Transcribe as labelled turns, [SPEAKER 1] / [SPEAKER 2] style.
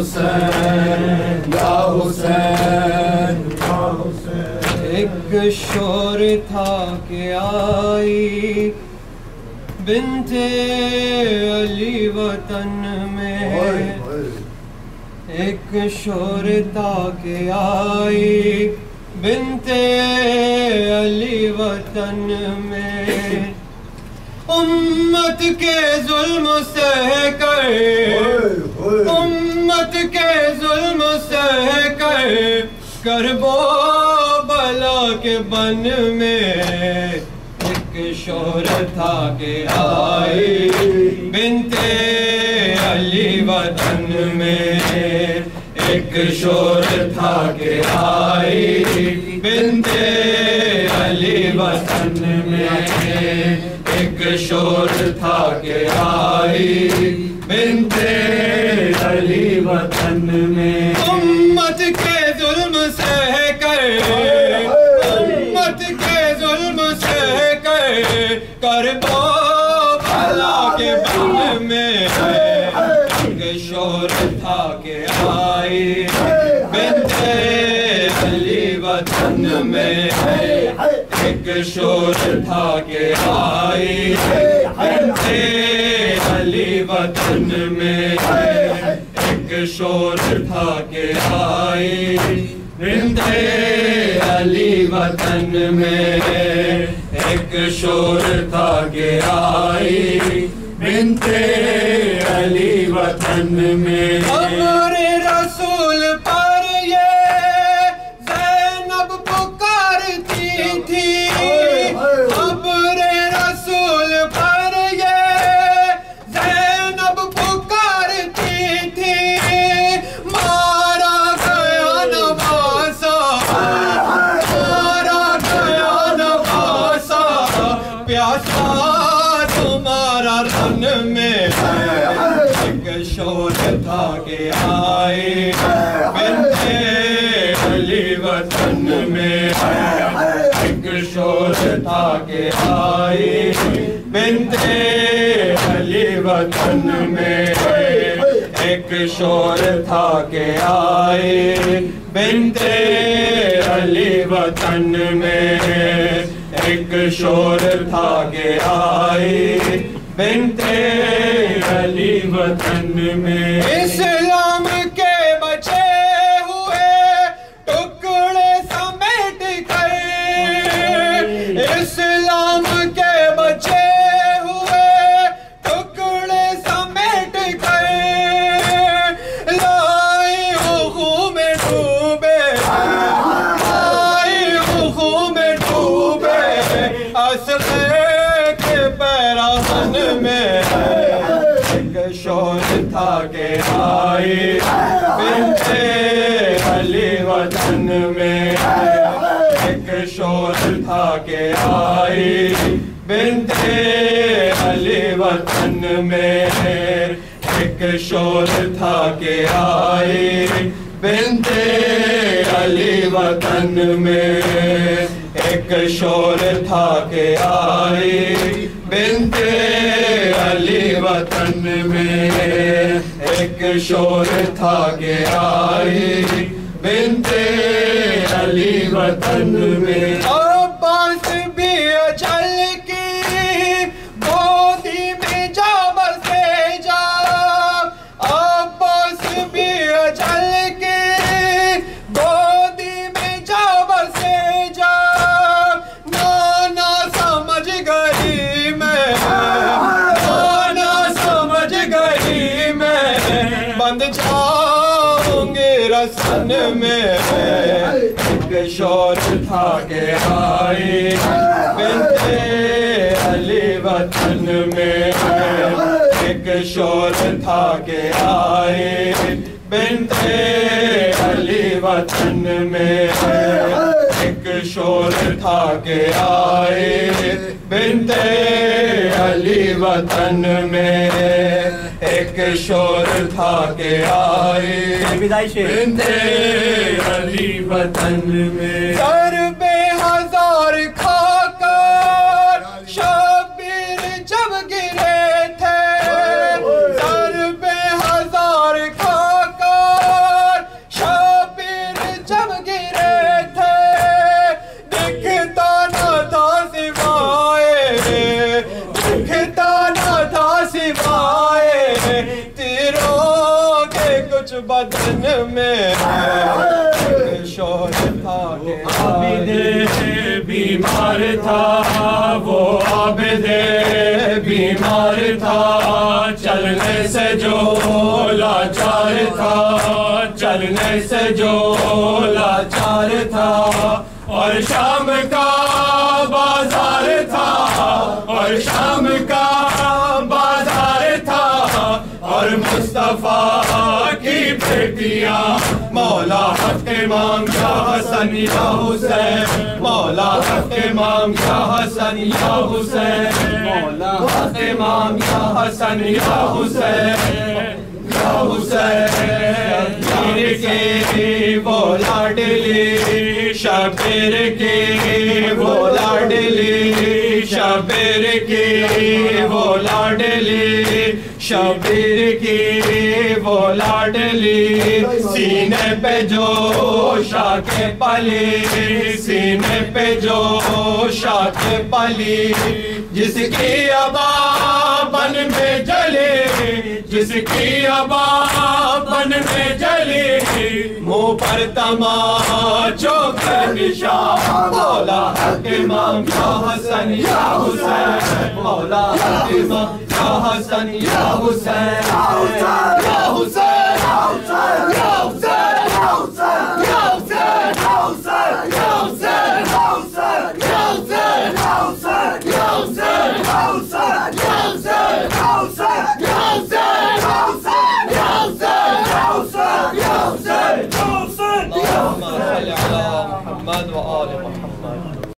[SPEAKER 1] حسین یا حسین۔ یا حسین
[SPEAKER 2] ایک شور تھا کہ آئی۔ بنت علی وطن میں۔ ایک شور تھا کہ آئی۔ بنت علی وطن میں۔ امت کے ظلم سہ کر امت کے ظلم سہ کر کربو بلا کے بن میں۔ ایک شور تھا کہ آئی۔ بنت علی وطن میں۔ ایک شور تھا کہ آئی۔ بنت علی وطن میں۔ ایک شور تھا کہ آئی بنت علی وطن میں امت کے ظلم سہ کر امت کے ظلم سہ کر کربو بلا کے بن میں ایک شور تھا کہ آئی بنت علی وطن میں ہے ایک شور تھا کہ آئی بنت علی وطن میں ایک شور تھا کہ آئی بنت علی وطن میں ایک شور تھا کہ آئی بنت علی وطن میں امر رسول تمہارا میں ایک شور تھا کہ آئے۔ بنت علی وطن میں ایک شور تھا کہ آئے۔ بنت علی وطن میں ایک شور تھا کہ آئے۔ بنت علی وطن میں ایک شور تھا کہ آئے۔ بنت علی وطن میں اسلام کے بچے ہوئے ٹکڑے سمیٹ کر اسلام کے بچے ہوئے ٹکڑے سمیٹ کر لائی خو میں ڈوبے لائی خو میں ڈوبے اصغر میں ایک شور تھا کہ آئی۔ بنت علی وطن میں ایک شور تھا کہ آئی۔ بنت علی وطن میں ایک شور تھا کہ آئی۔ بنت علی وطن میں ایک شور تھا کہ آئی۔ بنت علی وطن میں ایک شور تھا کہ آئی۔ بنت علی وطن میں جاؤں گے رسن میں ایک شور تھا کہ آئی بنت علی وطن میں ایک شور تھا کہ آئی ایک شور تھا کہ آئے بنت علی وطن میں۔ ایک شور تھا کہ آئے بنت علی وطن میں۔
[SPEAKER 1] میں تھا
[SPEAKER 2] عابد بیمار تھا وہ عابد بیمار تھا چلنے سے جو لاچار تھا چلنے سے جو لاچار تھا اور شام کا بازار تھا اور شام کا بازار تھا اور مصطفیٰ کی بیٹیاں مولا حق امام یا حسن یا حسین، مولا حق امام یا حسن یا حسین، مولا حق امام یا حسن یا حسین یا حسین، پیر کے وہ لاڈلی شبیر کے وہ لاڈلی شبیر کی وہ لاڈلی شبیر کی وہ لاڈلی سینے پہ جو شاک پلی۔ سینے پہ جو شاک پلی۔ جس کی ابا بن میں جلے۔ جس کی ابا بن میں جلے۔ منہ پر تماچوں کے نشان مولا حق امام یا حسن یا حسین مولا حق امام یا حسن یا حسین